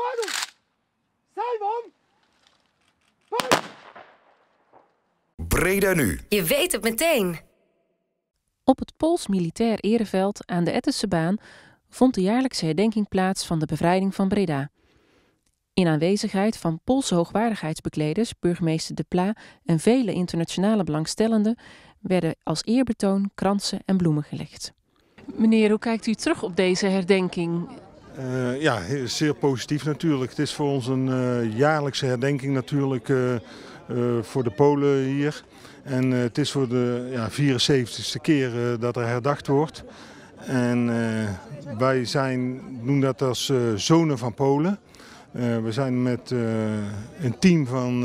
One, Simon, Breda nu. Je weet het meteen. Op het Pools Militair Ereveld aan de Ettensebaan vond de jaarlijkse herdenking plaats van de bevrijding van Breda. In aanwezigheid van Poolse hoogwaardigheidsbekleders, burgemeester De Pla en vele internationale belangstellenden werden als eerbetoon kransen en bloemen gelegd. Meneer, hoe kijkt u terug op deze herdenking? Uh, ja, zeer positief natuurlijk. Het is voor ons een uh, jaarlijkse herdenking natuurlijk uh, voor de Polen hier. En het is voor de ja, 74ste keer dat er herdacht wordt. En wij zijn, doen dat als zonen van Polen. we zijn met een team van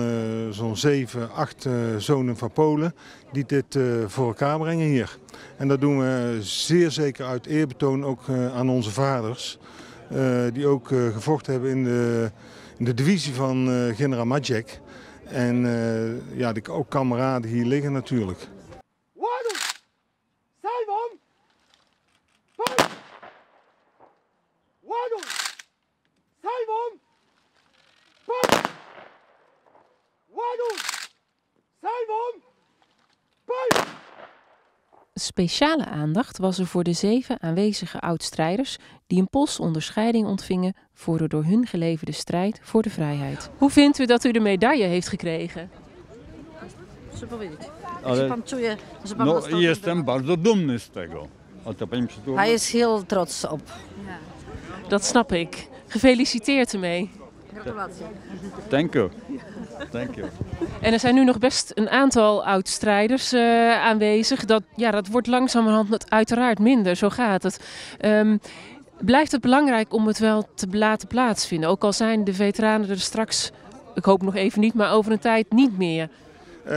zo'n 7, 8 zonen van Polen die dit voor elkaar brengen hier. En dat doen we zeer zeker uit eerbetoon ook aan onze vaders. Uh, die ook uh, gevochten hebben in de, in de divisie van uh, generaal Majek. En ja, die ook kameraden hier liggen natuurlijk. One, Simon, One, Simon, One, Simon, Speciale aandacht was er voor de zeven aanwezige oud-strijders die een Poolse onderscheiding ontvingen voor de door hun geleverde strijd voor de vrijheid. Hoe vindt u dat u de medaille heeft gekregen? Ale- No jestem bardzo dumny z tego. A to pani przytula? Hij is heel trots op. Dat snap ik. Gefeliciteerd ermee. Gratulacje. Thank you. En er zijn nu nog best een aantal oud-strijders eh, aanwezig. Dat, ja, dat wordt langzamerhand uiteraard minder, zo gaat het. Ehm, blijft het belangrijk om het wel te laten plaatsvinden? Ook al zijn de veteranen er straks, ik hoop nog even niet, maar over een tijd niet meer. Uh,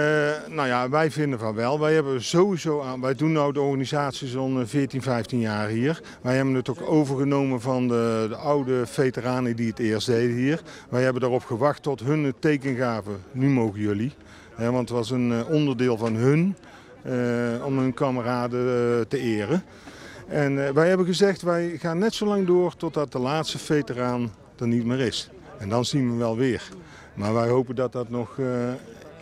nou ja, wij vinden van wel. Wij hebben sowieso aan, wij doen nou de organisatie zo'n 14, 15 jaar hier. Wij hebben het ook overgenomen van de, de, oude veteranen die het eerst deden hier. Wij hebben daarop gewacht tot hun het teken gaven. Nu mogen jullie. Want het was een uh, onderdeel van hun uh, om hun kameraden te eren. En wij hebben gezegd, wij gaan net zo lang door totdat de laatste veteraan er niet meer is. En dan zien we wel weer. Maar wij hopen dat dat nog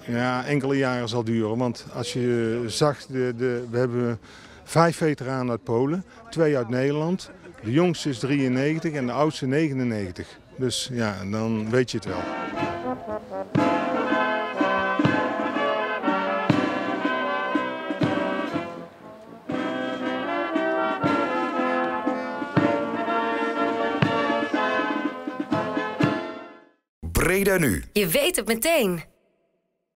ja, enkele jaren zal duren. Want als je zag, de, de, we hebben vijf veteranen uit Polen, twee uit Nederland. De jongste is 93 en de oudste 99. Dus ja, dan weet je het wel. Breda nu. Je weet het meteen.